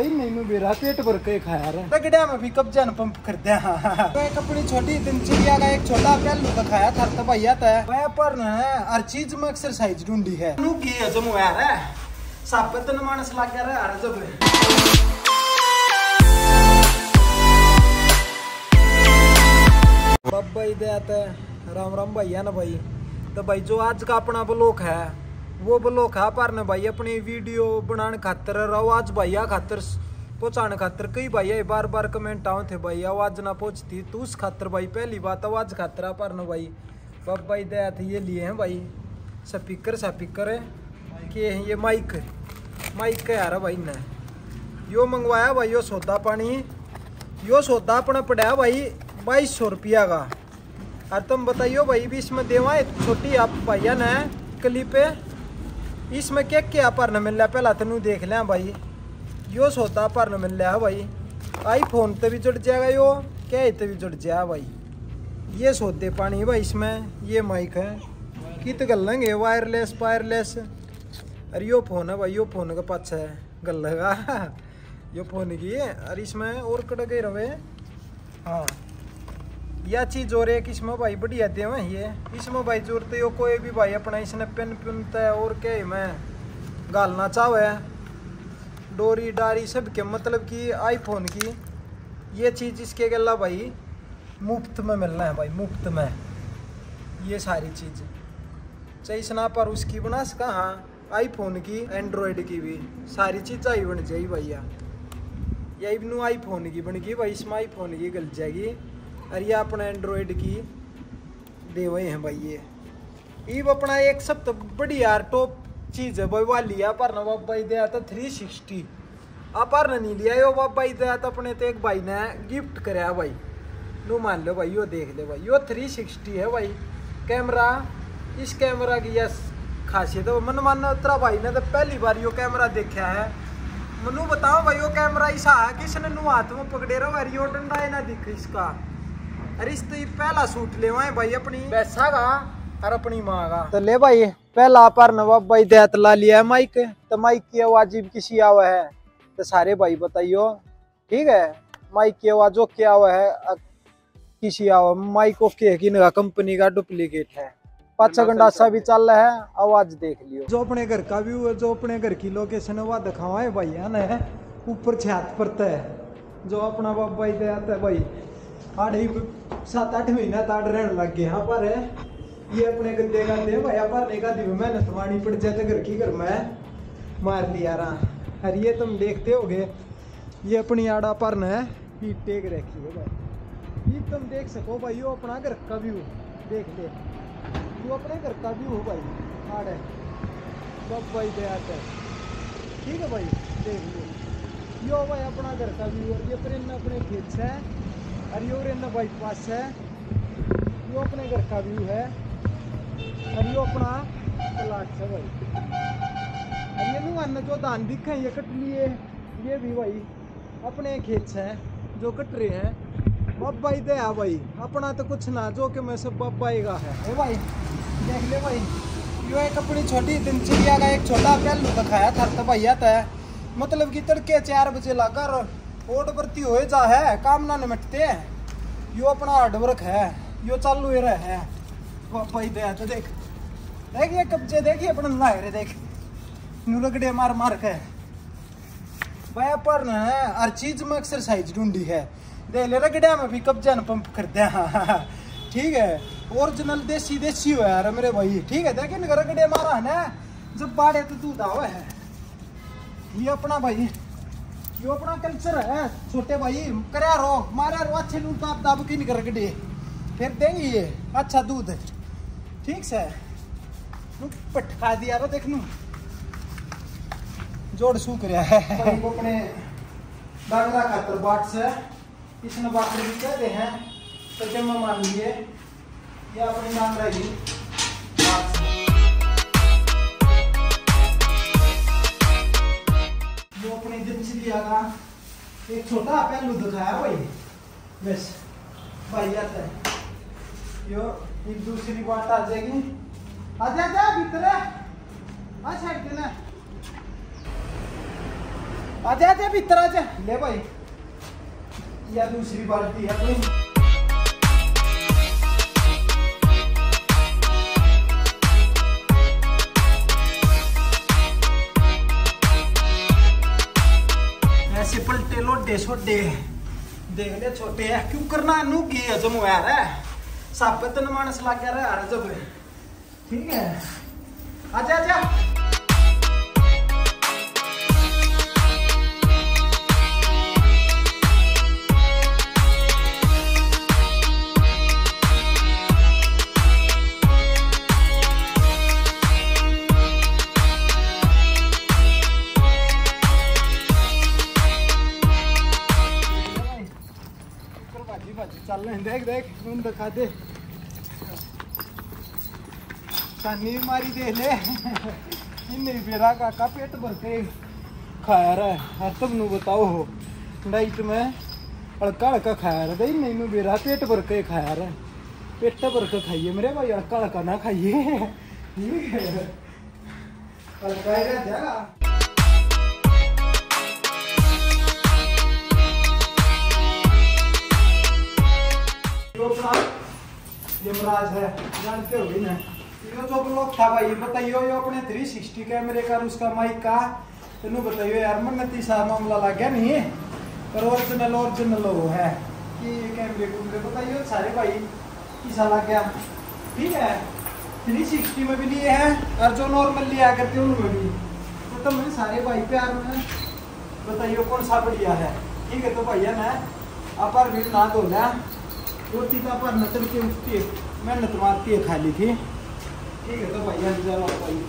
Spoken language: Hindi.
नहीं नहीं मेरा पेट भर के खाया रे रगड़िया में भी कब्जा न पंप कर दिया तो एक अपनी छोटी दिनचर्या का एक छोटा पहलू दिखाया था तो भैया था वह पर न हर चीज़ में एक्सरसाइज ढूंढी है की है जमु यार सापत न मानस लाग गया रे हर जब भाई दे आते राम राम भैया ना भाई तो भाई जो आज का अपना ब्लॉक है वो ब्लॉक है पर ने भाई, अपनी वीडियो बनाने खातर आवाज़ भैया खातर पहुँचाने खातर कई भैया बार बार कमेंट आए थे भाई, आवाज़ ना पहुँचती। तो उस खातर भाई, पहली बात आवाज़ खातर पर न भाई। बब भाई दे थे ये लिए हैं भाई। स्पीकर स्पीकर है। के हैं ये माइक? माइक का यार भाई ने यो मंगवाया भाई, यो सौदा पानी। यो सौदा अपना पड़ा भाई, बाईस सौ रुपया का। और तुम बताइयो भाई, भी इसमें देवा है, छोटी आप भैया ने क्लिप है इसमें क्या क्या पर न मिल रहा पहला तेन देख लिया भाई। यो सोता पर न मिल रहा है भाई। आईफोन ते भी जुड़ जाएगा यो क्या ते भी जुड़ जाएगा भाई। ये सौदे पानी भाई इसमें, ये माइक है। कित गल लेंगे वायरलेस वायरलेस अरे यो फ़ोन है भाई, यो फ़ोन का पाछा है गल लगा यो फ़ोन की और इसमें और कड़के रवे। हाँ। यह चीज़ और एक इसमें भाई बढ़िया दे ये। इसमें भाई ज़रूरत है कोई भी भाई अपना इसने पेन पुनता है और क्या मैं गालना चाहे डोरी डारी सब के मतलब कि आईफोन की, ये चीज़ इसके गला भाई मुफ़्त में मिलना है भाई, मुफ़्त में। ये सारी चीज़। चाहे सना पर उसकी बना सका हाँ आईफोन की एंड्रॉयड की भी, सारी चीज़ आई बन जाएगी भैया। यही बनू आईफोन की बन गई, भाई इसमें आईफोन की गल जाएगी। और ये अपना एंड्रॉयड की दे हुए हैं भाई ये। ईब अपना एक सब तो बड़ी यार टॉप चीज़ है भाई वाह लिया पर ना बाप भाई दिया था थ्री सिक्सटी अपर नहीं लिया, यो बाप भाई दिया था अपने तो एक भाई ने गिफ्ट कराया भाई। नो मान लो भाई, यो देख ले भाई, यो थ्री सिक्सटी है भाई। कैमरा इस कैमरा की यह खासियत है। मन मानो तेरा भाई ने तो पहली बार यो कैमरा देखा है। मनु बताओ भाई वो कैमरा ऐसा है किसने नु हाथ में पकड़े रहो यो डंडा है ना दिख इसका। अरे इस तो पहला सूट ले भाई अपनी। पैसा का और अपनी माँ का तो ले भाई पहला पर नवाब भाई देहत ला लिया है माइक। तो माइक की आवाज़ किसी आवा है? तो सारे भाई बताइयो। ठीक है? माइक की आवाज़ जो क्या हुआ है किसी आवा। माइक ओके की कंपनी का डुप्लीकेट है। पाँच गंडासा भी चल रहा है आवाज़ देख लियो। जो अपने घर का व्यू है जो अपने घर की लोकेशन है वह दिखावा है भाई है ना? ऊपर छत पर है। जो अपना बाबा भाई दे है भाई आठ सात आठ महीना ताड़ रहने लग गए यहाँ पर ये अपने गद्दे का दे भाई पर नहीं का दी मेहनत मानी पड़ जाते घर की घर में मार लिया रहा अरे ये तुम देखते हो ये अपनी आड़ा पर है पीट टेक रखी है भाई। ये तुम देख सको भाई, यो अपना घर का व्यू, देख ले। तू अपने घर का व्यू हो भाई, आड़। है सब भाई दे है ठीक है भाई, देख लो। यो भाई अपना घर का व्यू और ये प्रेम अपने खेत से है और यो बाईपास है। यो अपने घर का व्यू है। और यो अपना प्लाट है भाई। और ये नु जो धान दिखे ये कट लिए। ये भी भाई अपने खेत है, जो कट रहे हैं। बब्बाई दे आ भाई। अपना तो कुछ ना, जो कि मैं सब बब्बाई का है। ओ भाई, देख ले भाई। यो एक अपनी छोटी दिनचर्या का एक छोटा पहलू दिखाया था तो भैया था। मतलब कि तड़के चार बजे लाकर ओट भर्ती हो जा है काम ना निमटते यो अपना हार्डवर्क है, यो चालू ही रहा है। भाई दे तो देख। देख ये कब्जे, देख ये अपना लाए रे देख। नुलगड़े मार मार के। भाई पर हर चीज़ में एक्सरसाइज ढूंढी है। देख ले रगड़िया में भी कब्जा न पंप कर दिया ठीक है। ओरिजिनल देसी देसी हो यार मेरे भाई। ठीक है, देख इनका रगड़े मारा है ना। जब बाड़े तो दूध आवे है। ये अपना भाई। यो अपना कल्चर है। छोटे भाई, करा रो मारा रो अच्छे नू ताप दाब की निकर गड्ढे फिर देंगे ये। अच्छा दूध। ठीक से? पटका दिया रो देख जोड़ सूख रहा है। अपने डांगरा खातर बाट से इसने बाकर भी कहते हैं। तो जब मान लिए, ये अपनी डांगरा ही अपनी था एक छोटा पहलू दिखाया भाई बस, भाई आता है। यो एक दूसरी बात आ जाएगी। आ जा जा, भीतर आ साइड देना जा जा, भीतर आ जा। ले भाई। या दूसरी बाल्टी है कोई लोडे छोटे। देख ले छोटे है। क्यों करना नू की हजम हुआ है? साबित न मानस लग है यार जब ठीक है। देख देख उन दिखा दे। सानी मारी देख ले। इन्हें बेरा काका पेट भर के खाया रहा है। तुम नु बताओ। हो डाइट में हल्का हल्का खाया रहा। है नहीं नु बेरा पेट भर के खाया रहा है। पेट भर के खाइए मेरे भाई, हल्का हल्का ना खाइए। ठीक है हल्का ही रह यमराज है, जानते हो ना। ये जो था भाई बताइयो, ये अपने 360 कैमरे का उसका माइक का। तेनू बताइयो यार मन तीसरा मामला लग गया नहीं पर ओरिजिनल ओरिजिनल वो है। कि कैमरे कुमरे बताइयो, सारे भाई किसा लग गया ठीक है 360 में भी लिए हैं, और जो नॉर्मल लिया करते उनमें भी। तो तुम तो सारे भाई प्यार में बताइयो, कौन सा बढ़िया है। ठीक है तो भैया ना आप भी ना धो चीज़ का पर नचल के उसके, मैं मारती है खाली थी। ठीक है तो भाई।